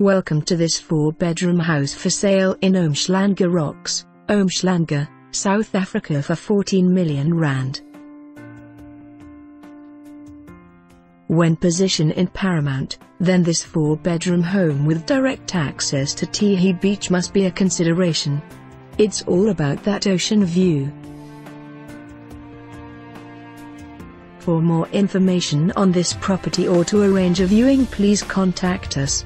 Welcome to this four-bedroom house for sale in Umhlanga Rocks, Umhlanga, South Africa for 14 million rand. When position in Paramount, then this four-bedroom home with direct access to Teehee Beach must be a consideration. It's all about that ocean view. For more information on this property or to arrange a viewing please contact us.